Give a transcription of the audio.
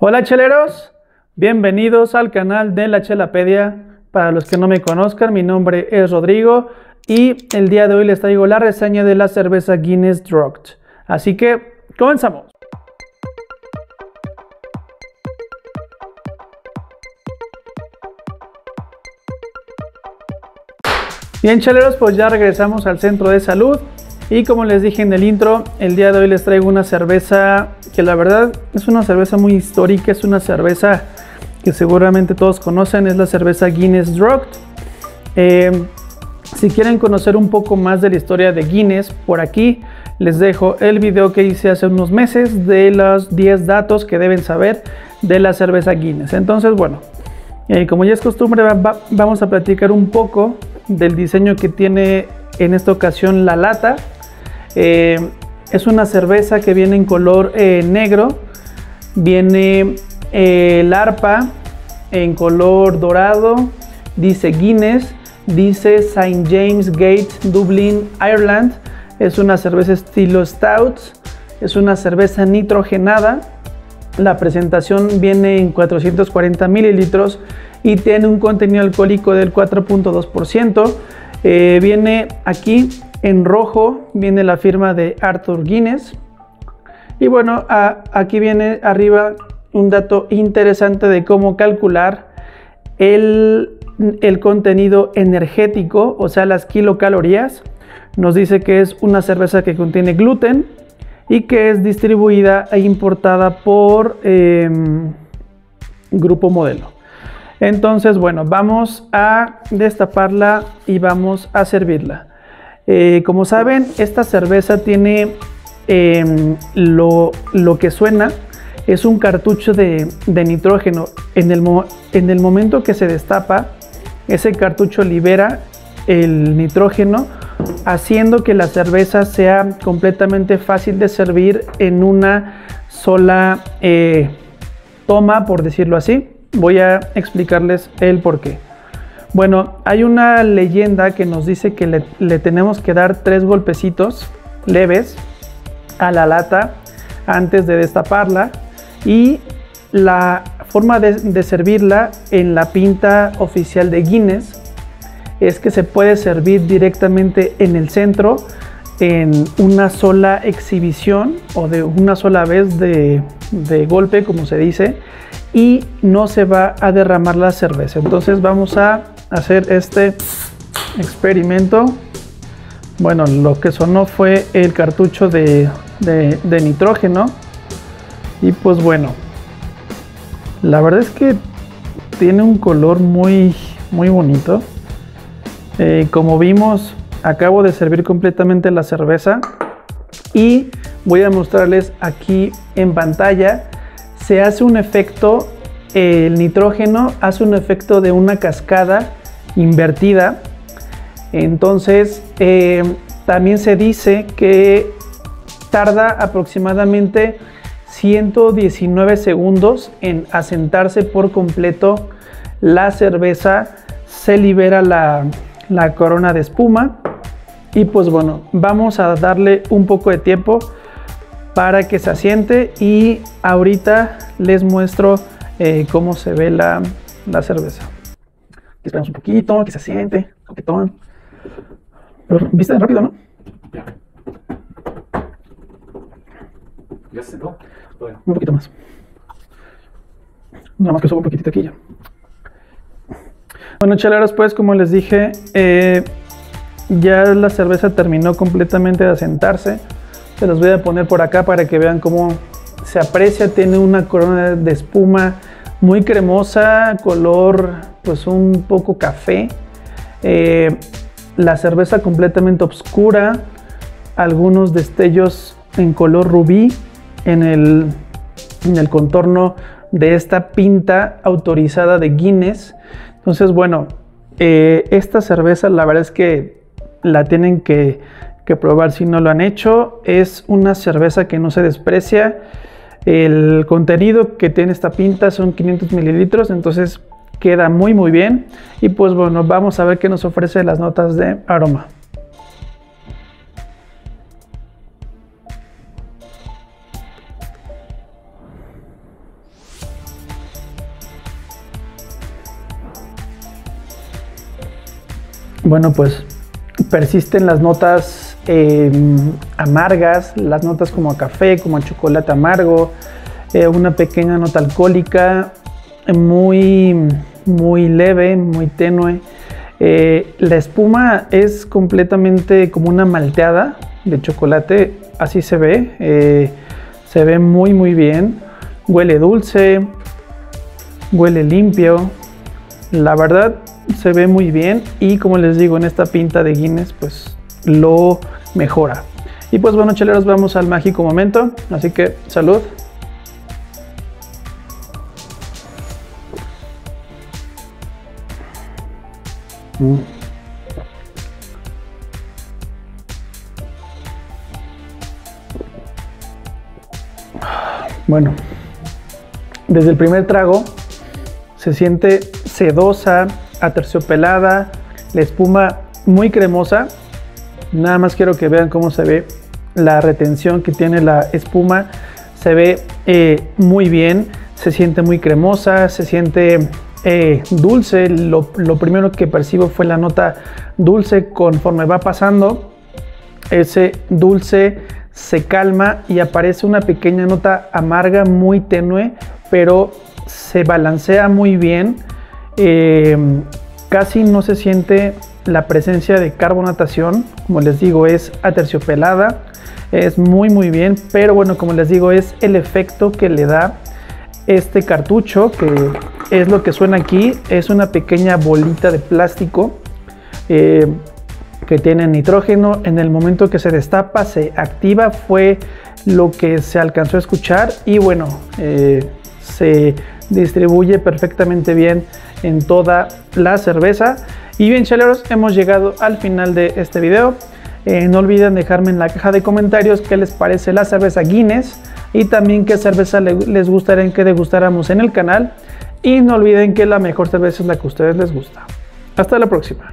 Hola cheleros, bienvenidos al canal de la Chelapedia. Para los que no me conozcan, mi nombre es Rodrigo y el día de hoy les traigo la reseña de la cerveza Guinness Drugged. Así que comenzamos. Bien cheleros, pues ya regresamos al centro de salud y como les dije en el intro, el día de hoy les traigo una cerveza que la verdad es una cerveza muy histórica, es una cerveza que seguramente todos conocen, es la cerveza Guinness Drugged. Eh, si quieren conocer un poco más de la historia de Guinness, por aquí les dejo el video que hice hace unos meses de los 10 datos que deben saber de la cerveza Guinness. Entonces, bueno, eh, como ya es costumbre, vamos a platicar un poco del diseño que tiene en esta ocasión la lata. Eh, es una cerveza que viene en color eh, negro, viene eh, el arpa en color dorado, dice Guinness, dice St. James Gate, Dublin, Ireland. Es una cerveza estilo Stout, es una cerveza nitrogenada. La presentación viene en 440 mililitros y tiene un contenido alcohólico del 4.2%. viene aquí en rojo viene la firma de Arthur Guinness. Y bueno, aquí viene arriba un dato interesante de cómo calcular el, el contenido energético, o sea, las kilocalorías. Nos dice que es una cerveza que contiene gluten y que es distribuida e importada por em, Grupo Modelo. Entonces, bueno, vamos a destaparla y vamos a servirla. Eh, como saben, esta cerveza tiene em, lo, que suena, es un cartucho de, nitrógeno. En el, en el momento que se destapa, ese cartucho libera el nitrógeno, haciendo que la cerveza sea completamente fácil de servir en una sola eh, toma, por decirlo así. Voy a explicarles el por qué. Bueno, hay una leyenda que nos dice que le, tenemos que dar tres golpecitos leves a la lata antes de destaparla y la forma de, servirla en la pinta oficial de Guinness es que se puede servir directamente en el centro en una sola exhibición o de una sola vez de, de, golpe, como se dice, y no se va a derramar la cerveza. Entonces vamos a hacer este experimento. Bueno, lo que sonó fue el cartucho de, nitrógeno. Y pues bueno, la verdad es que tiene un color muy, muy bonito. Eh, como vimos, acabo de servir completamente la cerveza y voy a mostrarles aquí en pantalla. Se hace un efecto, el nitrógeno hace un efecto de una cascada invertida. Entonces, eh, también se dice que tarda aproximadamente 119 segundos en asentarse por completo la cerveza, se libera la, la corona de espuma. Y pues bueno, vamos a darle un poco de tiempo para que se asiente y ahorita les muestro eh, cómo se ve la, la cerveza esperamos un poquito, que se siente, coquetón. Pero viste rápido, ¿no? Ya. ¿Ya se sentó? Un poquito más. Nada más que subo un poquitito aquí ya. Bueno, chaleros, pues como les dije, eh, ya la cerveza terminó completamente de asentarse. Se los voy a poner por acá para que vean cómo se aprecia. Tiene una corona de espuma muy cremosa, color pues un poco café. Eh, la cerveza completamente oscura, algunos destellos en color rubí en el, en el contorno de esta pinta autorizada de Guinness. Entonces, bueno, eh, esta cerveza la verdad es que la tienen que, que probar si no lo han hecho. Es una cerveza que no se desprecia. El contenido que tiene esta pinta son 500 mililitros, entonces queda muy muy bien. Y pues bueno vamos a ver qué nos ofrece las notas de aroma. Bueno pues persisten las notas em, amargas las notas como a café como a chocolate amargo eh, una pequeña nota alcohólica muy, muy leve, muy tenue. Eh, la espuma es completamente como una malteada de chocolate, así se ve, eh, se ve muy muy bien, huele dulce, huele limpio, la verdad se ve muy bien y como les digo en esta pinta de Guinness pues lo mejora. Y pues bueno cheleros vamos al mágico momento, así que salud. Bueno, desde el primer trago se siente sedosa, aterciopelada, la espuma muy cremosa. Nada más quiero que vean cómo se ve la retención que tiene la espuma. Se ve eh, muy bien, se siente muy cremosa, se siente eh, dulce. Lo, lo, primero que percibo fue la nota dulce conforme va pasando. Ese dulce se calma y aparece una pequeña nota amarga muy tenue, pero se balancea muy bien. Eh, casi no se siente la presencia de carbonatación. Como les digo, es aterciopelada. Es muy muy bien, pero bueno, como les digo, es el efecto que le da este cartucho, que es lo que suena aquí. Es una pequeña bolita de plástico eh, que tiene nitrógeno. En el momento que se destapa, se activa. Fue lo que se alcanzó a escuchar y bueno, eh, se distribuye perfectamente bien en toda la cerveza. Y bien chaleros, hemos llegado al final de este video. Eh, no olviden dejarme en la caja de comentarios qué les parece la cerveza Guinness y también qué cerveza les gustaría que degustáramos en el canal. Y no olviden que la mejor cerveza es la que a ustedes les gusta. Hasta la próxima.